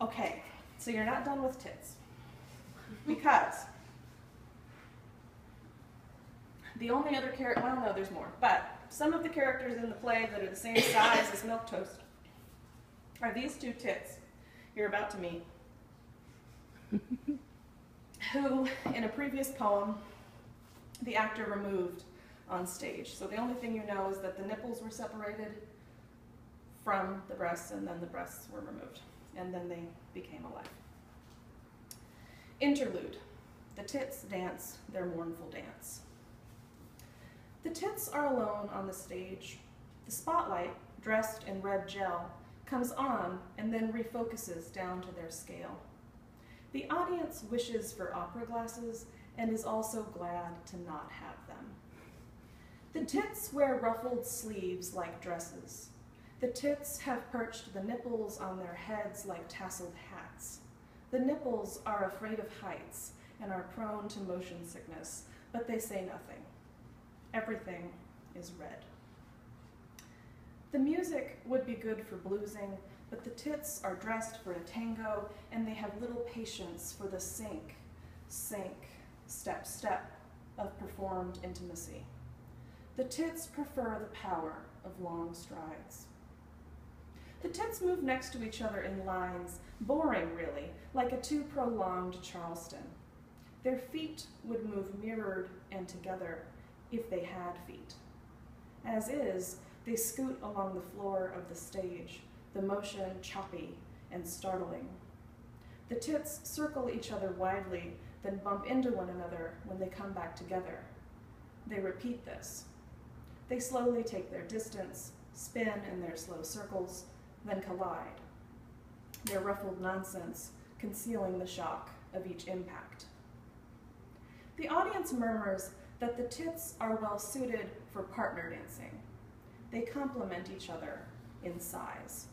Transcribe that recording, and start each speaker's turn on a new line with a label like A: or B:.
A: Okay, so you're not done with tits. Because the only other character, well, no, there's more, but some of the characters in the play that are the same size as Milk Toast are these two tits you're about to meet, who, in a previous poem, the actor removed on stage. So the only thing you know is that the nipples were separated from the breasts and then the breasts were removed and then they became alive. Interlude. The tits dance their mournful dance. The tits are alone on the stage. The spotlight, dressed in red gel, comes on and then refocuses down to their scale. The audience wishes for opera glasses and is also glad to not have them. The tits wear ruffled sleeves like dresses. The tits have perched the nipples on their heads like tasseled hats. The nipples are afraid of heights and are prone to motion sickness, but they say nothing. Everything is red. The music would be good for bluesing, but the tits are dressed for a tango and they have little patience for the sink, sink, step, step of performed intimacy. The tits prefer the power of long strides. The tits move next to each other in lines, boring really, like a too prolonged Charleston. Their feet would move mirrored and together if they had feet. As is, they scoot along the floor of the stage, the motion choppy and startling. The tits circle each other widely, then bump into one another when they come back together. They repeat this. They slowly take their distance, spin in their slow circles, then collide. Their ruffled nonsense concealing the shock of each impact. The audience murmurs that the tits are well suited for partner dancing. They complement each other in size.